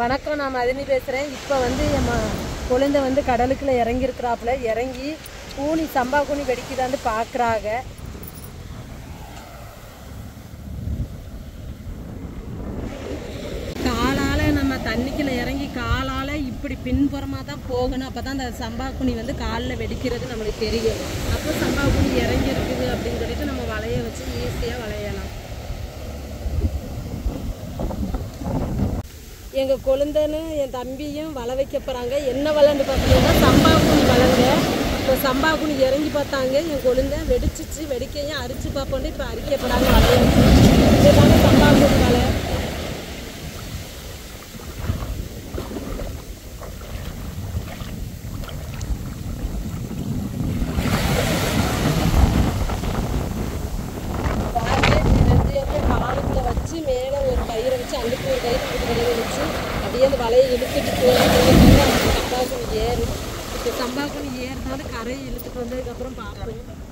வணக்கம் நான் மதினி பேசுகிறேன் இப்போ வந்து என் குழந்தை வந்து கடலுக்குள்ள இறங்கியிருக்கிறாப்புல. இறங்கி கூனி சம்பா கூனி வெடிக்குதான்னு பார்க்குறாங்க காலால் நம்ம தண்ணிக்குள்ளே இறங்கி காலால் இப்படி பின்புறமாக தான் போகணும். அப்போ தான் அந்த சம்பா குனி வந்து காலில் வெடிக்கிறது நம்மளுக்கு தெரியும். அப்போ சம்பா குனி இறங்கி இருக்குது அப்படின்னு சொல்லிட்டு நம்ம வலைய வச்சு ஈஸியாக வளையலாம். எங்கள் கொழுந்தனும் என் தம்பியும் வலை வைக்க போகிறாங்க என்ன வளர்ந்து பார்த்தீங்கன்னா சம்பா குழி வலைங்க இப்போ சம்பா குழி இறங்கி பார்த்தாங்க. என் கொழுந்த வெடிச்சிச்சு வெடிக்கையும் அரிச்சு பார்ப்போன்னு இப்போ அரிக்க போகிறாங்க வலைய இதுதாங்க சம்பா குழி வலை காலுக்குள்ள வச்சு மேலே ஒரு கயிறை வச்சு அங்குக்கு ஒரு கயிறு இங்குக்கு கயிறை வச்சு அப்படியே அந்த வலையை இழுத்துட்டு போய் சம்பாக்குனி ஏறு இப்போ சம்பாக்குனி கரையை இழுத்துட்டு வந்ததுக்கப்புறம் பார்ப்போம்.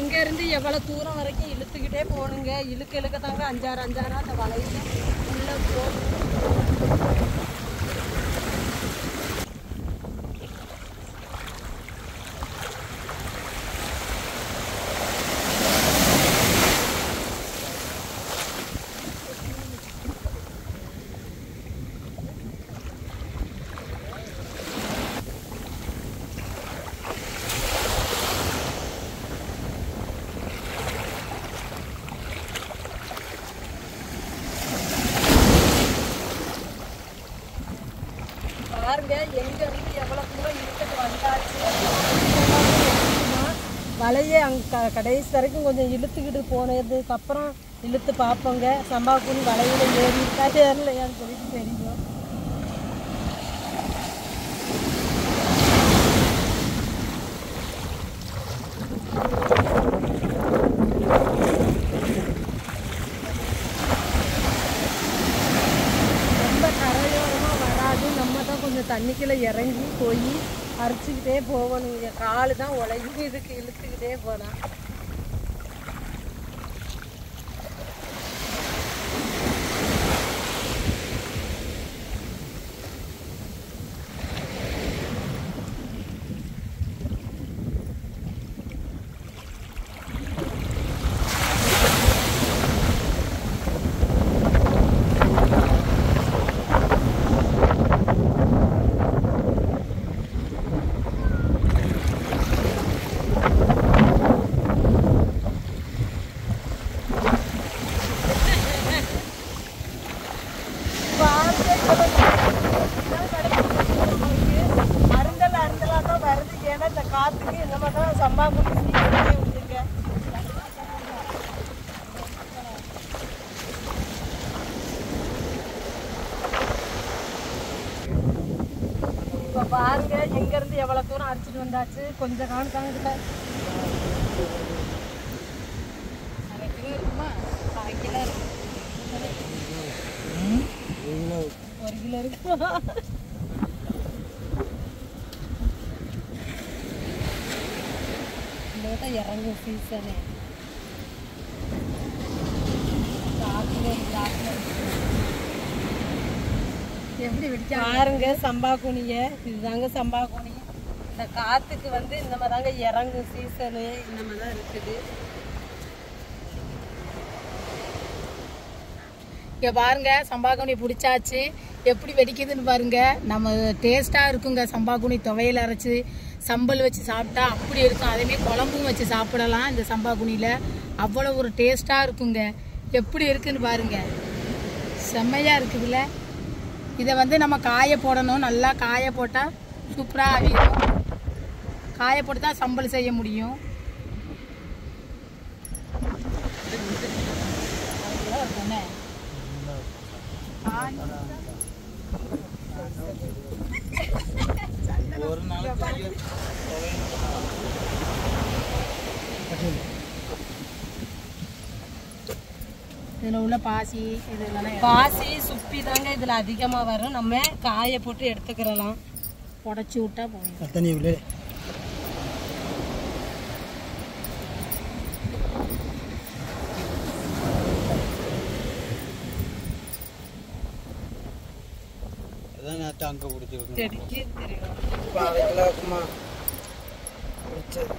எங்கேருந்து எவ்வளோ தூரம் வரைக்கும் இழுத்துக்கிட்டே போகணுங்க? இழுக்க இழுக்க தாங்க அஞ்சாறு அஞ்சாறு அந்த வலையில உள்ள போகணும் பாருங்க எங்க தூரம் வந்தாச்சு? வலையை அங்கே கடைசி வரைக்கும் கொஞ்சம் இழுத்துக்கிட்டு போனதுக்கப்புறம் இழுத்து பார்ப்போங்க. சம்பாக்குன்னு வலையில் ஏறி இருக்கா ஏறலையான்னு சொல்லிட்டு தெரியும். நம்ம தண்ணிக்குள்ளே இறங்கி போய் அரைச்சிக்கிட்டே போகணுங்க காலு தான் உழைஞ்சி இதுக்கு இழுத்துக்கிட்டே போகலாம் அருந்தல் அருந்தலாக தான் வருது ஏன்னா இந்த காற்றுக்கு இந்த மாதிரி தான் சம்பா குடி சீக்கிரமே விட்டுங்க இப்போ பாருங்க எங்கேருந்து எவ்வளோ தூரம் அடிச்சிட்டு வந்தாச்சு கொஞ்சம் காலம் தாங்க அரை இருக்குமா கால் கிலோ இருக்கு ஒரு கிலோ இருக்குமா இந்த இறங்கும் சீசனு எப்படி பாருங்க சம்பா குனிய இதுதாங்க சம்பா குனி இந்த காத்துக்கு வந்து இந்த மாதிரி தாங்க இறங்கும் சீசனு இந்த மாதிரி தான் இருக்குது இங்கே பாருங்க சம்பாகுனி பிடிச்சாச்சு எப்படி வெடிக்குதுன்னு பாருங்க. நம்ம டேஸ்ட்டாக இருக்குங்க. சம்பாகுனி துவையல் அரைச்சி சம்பல் வச்சு சாப்பிட்டா அப்படி இருக்கும். அதேமாரி குழம்பும் வச்சு சாப்பிடலாம் இந்த சம்பாகுனியில். அவ்வளோ ஒரு டேஸ்ட்டாக இருக்குங்க. எப்படி இருக்குன்னு பாருங்க. செம்மையாக இருக்குதுல்ல. இதை வந்து நம்ம காய போடணும். நல்லா காய போட்டால் சூப்பராக ஆகிடும் காய போட்டு தான் சம்பல் செய்ய முடியும். அதெல்லாம் ஒரு நாளைக்கு இதில் உள்ள பாசி இதெல்லாம் பாசி சுப்பி தாங்க இதில் அதிகமாக வரும். நம்ம காயை போட்டு எடுத்துக்கிறலாம். உடச்சி விட்டா போதும். தண்ணி பிடிச்சது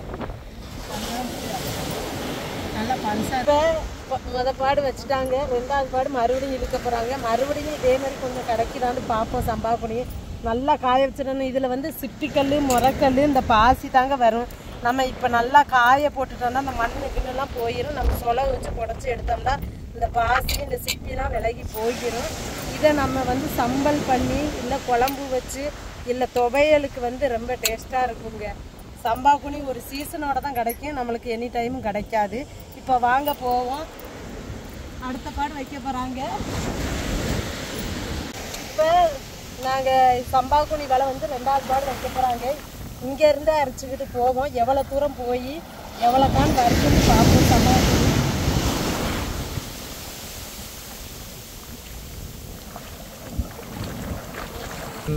நல்லா பல்சா இப்போ முத பாடு வச்சுட்டாங்க. ரெண்டாவது பாடு மறுபடியும் இழுக்க போகிறாங்க மறுபடியும் இதே மாதிரி கொஞ்சம் கிடைக்குதான்னு பார்ப்போம் சம்பா பண்ணி நல்லா காய வச்சிடணும். இதில் வந்து சிப்பிக்கல் முறக்கல் இந்த பாசி தாங்க வரும். நம்ம இப்போ நல்லா காய போட்டுட்டோம்னா அந்த மண் கிண்ணெல்லாம் போயிடும் நம்ம சொலை வச்சு புடச்சி எடுத்தோம்னா இந்த பாசி இந்த சிப்பிலாம் விலகி போயிடும் இதை நம்ம வந்து சம்பல் பண்ணி இல்லை குழம்பு வச்சு இல்லை துவையலுக்கு வந்து ரொம்ப டேஸ்ட்டாக இருக்குங்க. சம்பா குழி ஒரு சீசனோட தான் கிடைக்கும். நம்மளுக்கு எனி டைமும் கிடைக்காது. இப்போ வாங்க போவோம். அடுத்த பாடு வைக்க போகிறாங்க இப்போ நாங்கள் சம்பா குழி வலை வந்து ரெண்டாவது பாடு வைக்க போகிறாங்க இங்கேருந்து அரைச்சிக்கிட்டு போவோம். எவ்வளோ தூரம் போய் எவ்வளோ தான் வருதுன்னு பார்ப்போம் சம்பா குனி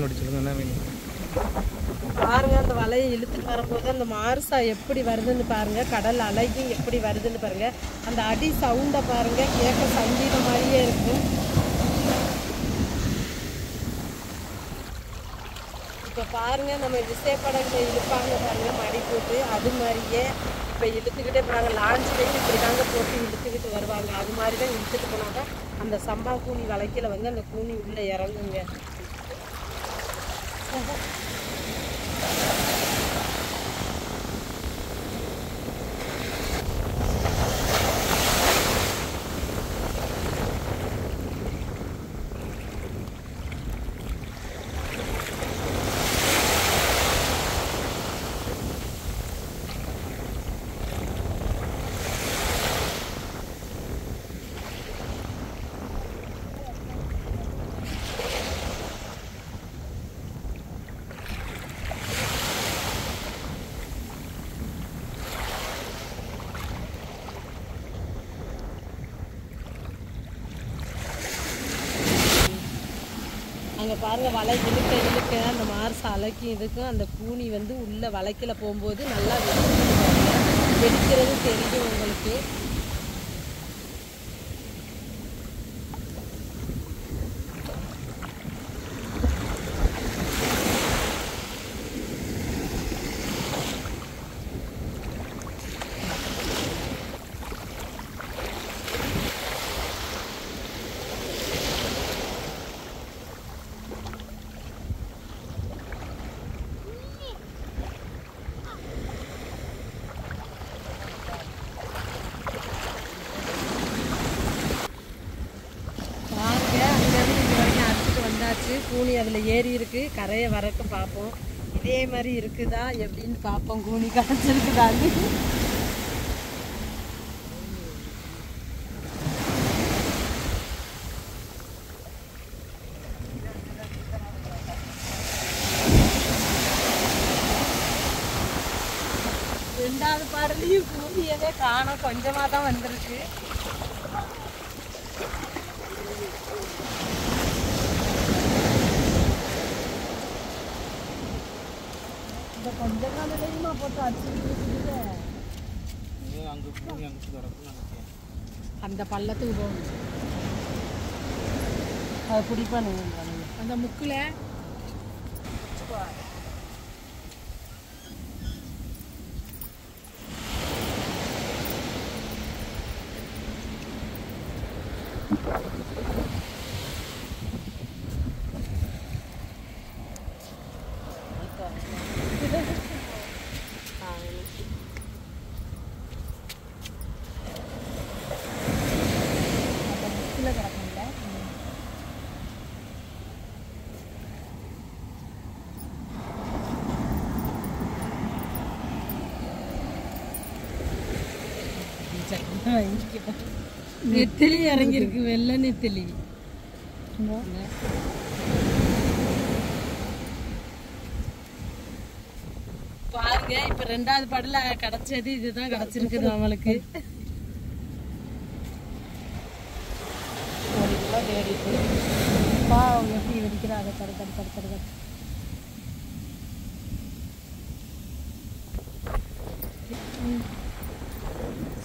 முடிச்சிருக்கோம் என்ன வேணும் பாருங்க அந்த வலையை இழுத்துட்டு வரும்போது அந்த மார்சா எப்படி வருதுன்னு பாருங்க கடல் அழகி எப்படி வருதுன்னு பாருங்க. அந்த அடி சவுண்டை பாருங்க கேட்க சங்கீதம் மாதிரியே இருக்கும். இப்போ பாருங்க நம்ம விசைப்படகுல இழுப்பாங்க பாருங்க மடி போட்டு. அது மாதிரியே இப்போ இழுத்துக்கிட்டே போகிறாங்க லான்ச்லேயும் இப்படி தாங்க போட்டு இழுத்துக்கிட்டு வருவாங்க. அது மாதிரி தான் இழுத்துட்டு போனாங்க அந்த சம்பா கூனி வளைக்கல வந்து அந்த கூனி உள்ளே இறங்குங்க. Oh, அங்கே பாருங்கள் வலை இழுக்க இழுக்க அந்த மார்ஸ் அலைக்கும் இதுக்கும் அந்த பூனி வந்து உள்ளே வலைக்கில போகும்போது நல்லா வெடிக்கிறது தெரியும் உங்களுக்கு பாருங்க அங்கேருந்து இது வரைக்கும் அறுத்துட்டு வந்தாச்சு கூனி இருக்குது கரையை வரக்கும் பார்ப்போம். இதே மாதிரி இருக்குதா எப்படின்னு பார்ப்போம். கூனி கரைச்சிருக்குதான்னு ரெண்டாவது பாடலையும் கூனியவே காணும். கொஞ்சமாக தான் வந்திருக்கு. கொஞ்ச போட்டு போய் அங்கே கிடக்கும் நினைக்கிறேன் அந்த பள்ளத்துக்கு போகணும் அதை பிடிப்பானு. அந்த முக்கில் உள்ளே கிடக்கும்ல. நெத்தலி இறங்கியிருக்கு வெள்ளை நெத்தலி. பாருங்க இப்ப ரெண்டாவது படல கிடைச்சது இதுதான் கிடைச்சிருக்குது நம்மளுக்கு தேடிட்டு பா எப்படி வெடிக்கிறாங்க தடு தடு தடு தடு தடு.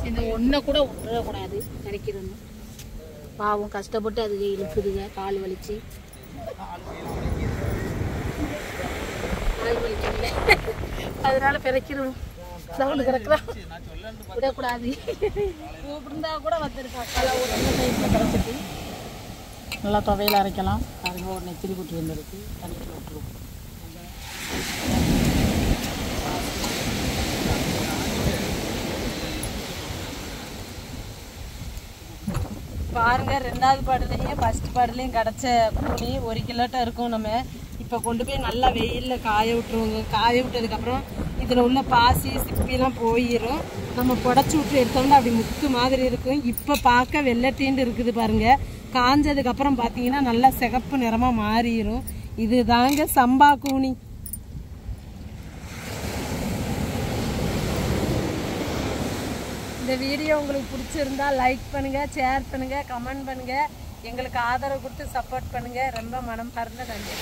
இந்த ஒன்றை கூட விட்டுறக்கூடாது கிடைக்கிறது பாவம் கஷ்டப்பட்டு அது இழுக்குதுங்க கால் வலிச்சு. கால் வலிக்குதுல அதனால பிறக்கிறோம். சவுண்டு கிடக்குறோம் விடக்கூடாது. கூப்பிட்டுருந்தா கூட வந்திருக்கான் கலை ஒரு டைப்பில் கிடச்சிட்டு நல்லா துவையில் அரைக்கலாம். பாருங்க ஒரு நெத்திரி குட்டி வந்துருக்கு தண்ணியில் விட்டுருவோம் பாருங்க ரெண்டாவது பாடலையும் ஃபர்ஸ்ட் பாடலையும் கிடச்ச கூலி ஒரு கிலோட்ட இருக்கும் நம்ம. இப்போ கொண்டு போய் நல்லா வெயிலில் காய விட்டுருவோங்க. காய விட்டதுக்கப்புறம் இதில் உள்ள பாசி சிப்பிலாம் போயிடும் நம்ம புடச்சி விட்டு எடுத்தோம்னா அப்படி முத்து மாதிரி இருக்கும். இப்போ பார்க்க வெள்ளத்தீண்டு இருக்குது பாருங்க. காஞ்சதுக்கப்புறம் பார்த்தீங்கன்னா நல்லா சிகப்பு நிறமாக மாறிடும் இது தாங்க சம்பா கூனி. இந்த வீடியோ உங்களுக்கு பிடிச்சிருந்தா லைக் பண்ணுங்கள் ஷேர் பண்ணுங்கள் கமெண்ட் பண்ணுங்கள் எங்களுக்கு ஆதரவு கொடுத்து சப்போர்ட் பண்ணுங்கள் ரொம்ப மனம் பறந்த நன்றி.